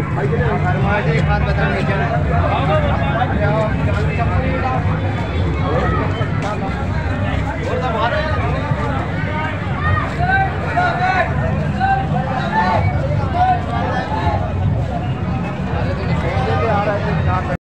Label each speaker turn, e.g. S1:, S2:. S1: एक बात बताना क्या